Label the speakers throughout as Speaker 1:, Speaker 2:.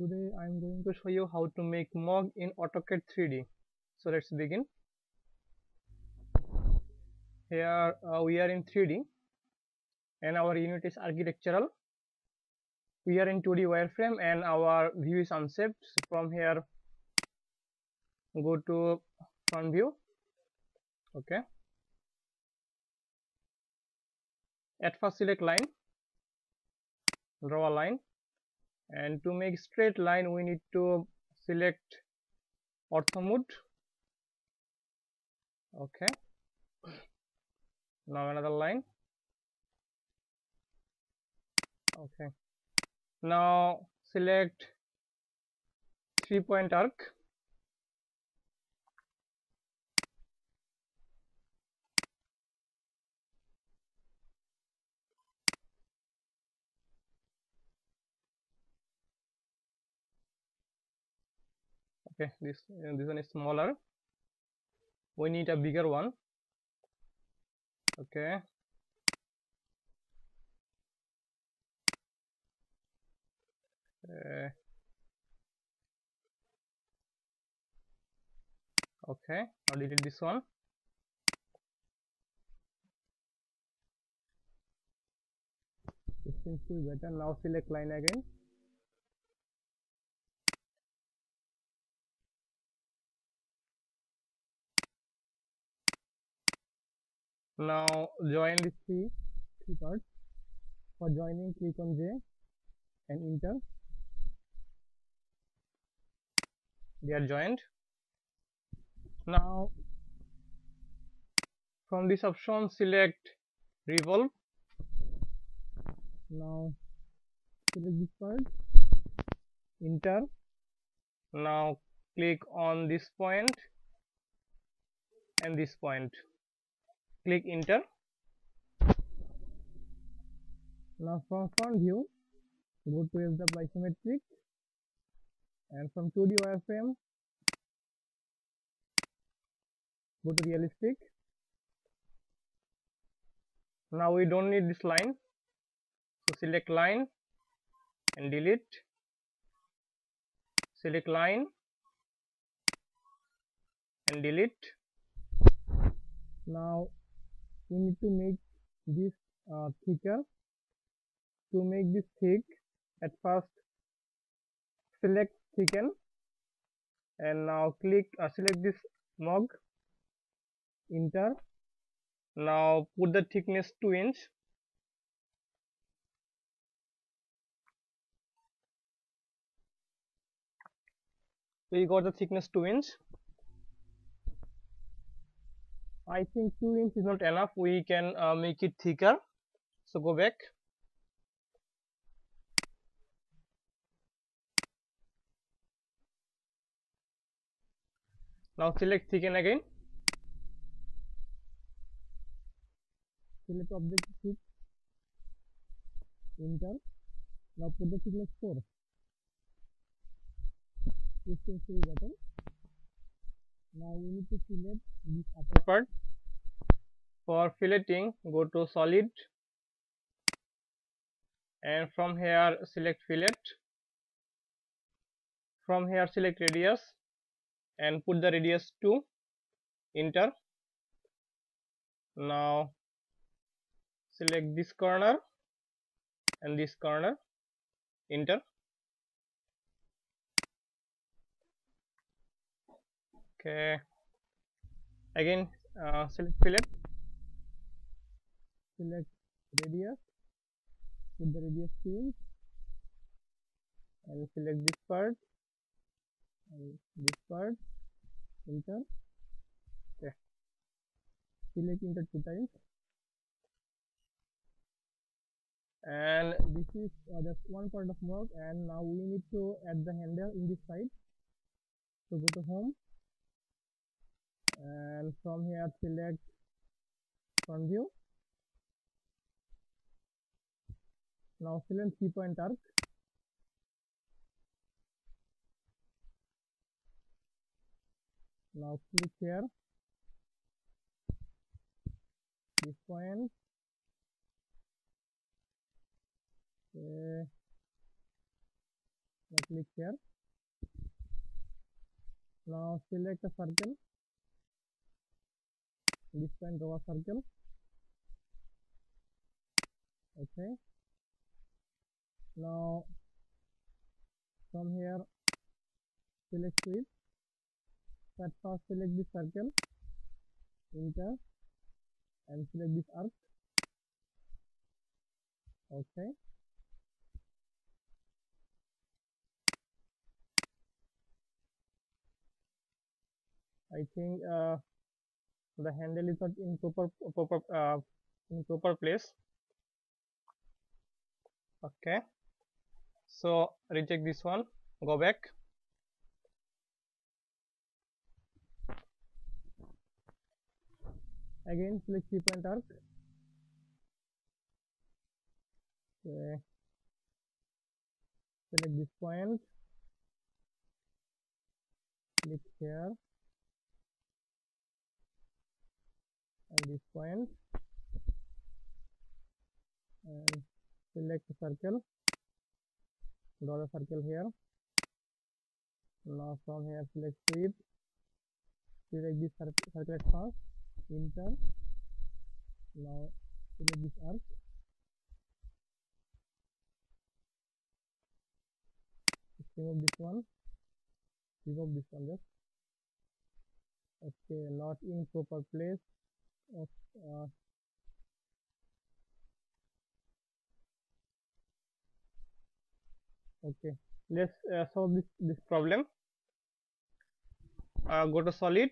Speaker 1: Today I am going to show you how to make MOG in AutoCAD 3D. So let's begin. Here uh, we are in 3D and our unit is architectural. We are in 2D wireframe and our view is unshaped. So from here go to front view. Okay. At first select line, draw a line and to make straight line we need to select ortho mode okay. Now another line. Okay. Now select three point arc okay this uh, this one is smaller. We need a bigger one. Okay. Uh, okay now delete this one. It seems to be better. Now select line again now join the three three parts for joining click on j and enter. They are joined. Now from this option select revolve. Now select this part enter. Now click on this point and this point click enter. Now from front view go to SW isometric and from 2D wireframe go to realistic. Now we don't need this line. So select line and delete. Select line and delete. Now we need to make this uh, thicker. To make this thick at first select thicken. And now click uh, select this mug. Enter. Now put the thickness 2 inch. So you got the thickness 2 inch I think 2 inch is not enough we can uh, make it thicker so go back now select thicken again select object thick enter now put the thickness 4 this to be better now we need to fillet this upper part for filleting go to solid. And from here select fillet. From here select radius. And put the radius to enter. Now select this corner. And this corner enter okay. Again uh, select fillet select radius. Put the radius to and select this part. And this part. Enter. Okay. Select enter two times. And this is uh, just one part of work and now we need to add the handle in this side so go to home and from here select front view. Now select three point arc. Now click here. This point. Okay. Now click here. Now select a circle this point draw a circle okay now from here select sweep at first select this circle. Enter. And select this arc. Okay I think uh, the handle is not in proper proper uh, in proper place. Okay. So reject this one. Go back. Again select three point arc okay. select this point. Click here and this point. And select circle draw a circle here. Now from here select sweep. Select this circle at first enter. Now select this arc. Remove this one. Remove this one just. Okay not in proper place uh, okay. Let's uh, solve this this problem. Uh, go to solid.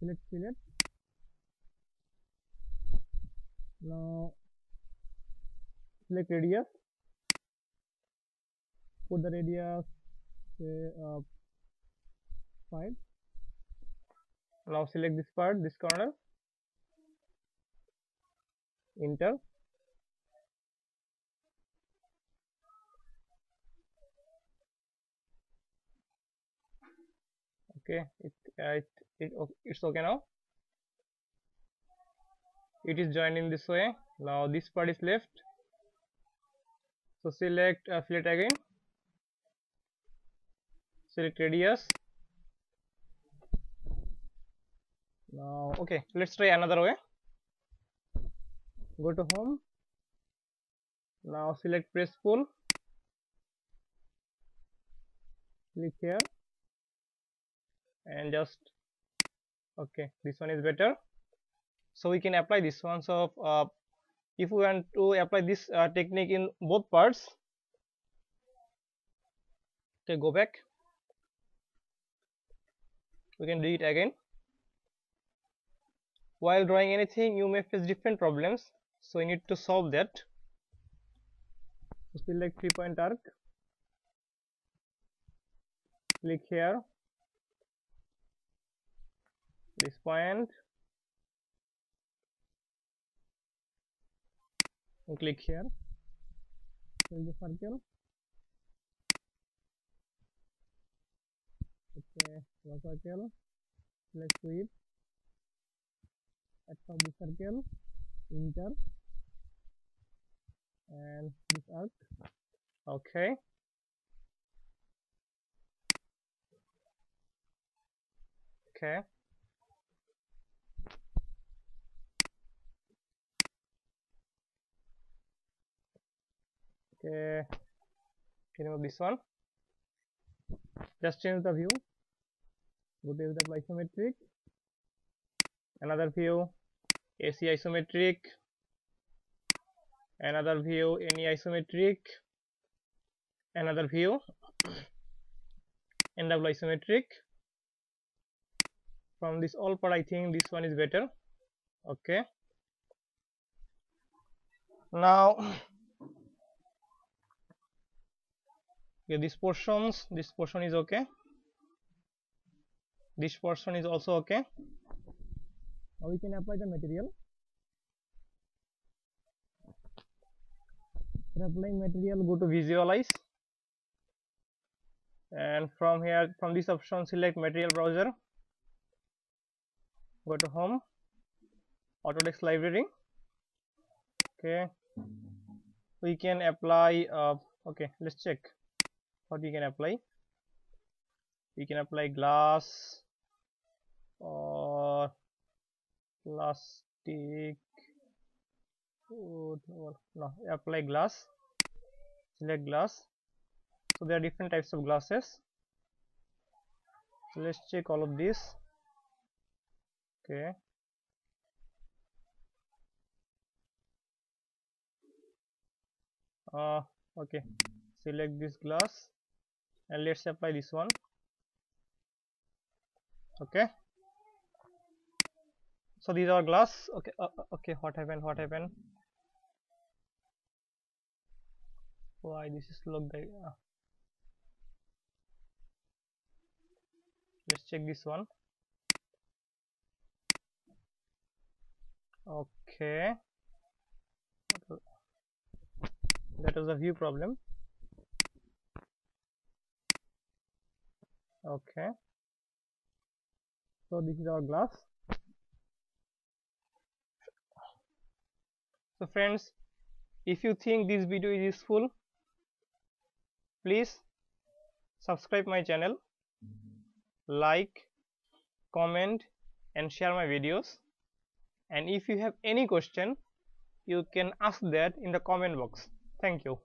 Speaker 1: Select fillet now select radius. Put the radius say uh, 5 now select this part this corner. Enter. Okay it, uh, it, it it's okay now. It is joined in this way. Now this part is left. So select uh, fillet again. Select radius now okay let's try another way. Go to home. Now select press pull click here. And just okay this one is better. So we can apply this one. So uh, if we want to apply this uh, technique in both parts okay go back. We can do it again while drawing anything you may face different problems so you need to solve that. Select three point arc. Click here. This point. And click here. Fill the circle. Okay circle. Select sweep at top the circle enter and this arc okay. Okay. Okay. Remove this one? Just change the view. Go to the isometric another view SE isometric another view NE isometric another view NW isometric. From this all part I think this one is better. Okay. Now okay this portions this portion is okay. This portion is also okay now we can apply the material. Applying material go to visualize. And from here from this option select material browser. Go to home. Autodesk library. Okay. We can apply uh, okay let's check what we can apply. We can apply glass or plastic or no apply glass select glass. So there are different types of glasses. So let's check all of this okay. Uh okay. Select this glass and let's apply this one. Okay so these are glass. Okay uh, uh, okay what happened what happened? Why this is look like uh. let's check this one. Okay. That was a view problem. Okay. So this is our glass so friends if you think this video is useful please subscribe my channel like comment and share my videos. And if you have any question you can ask that in the comment box. Thank you